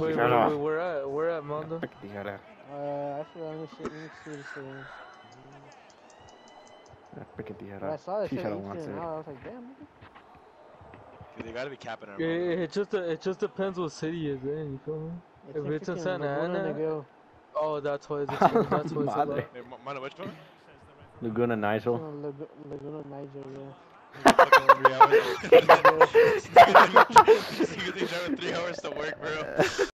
Wait, wait, wait, where at? Where at, Mondo? Tijera. Uh, I forgot let me see, let me see this thing. Freaking When I saw this shit Tijera wants it. I was like, damn. Dude, they gotta be capping our It, it just it just depends what city it's in. You feel me? It's If it's in Santa Ana- Oh, that's why it's that's why it's so Madre. low. Which one? Laguna Niguel. Laguna Niguel, yeah. Fucking three hours. Nigga, three hours to work, bro.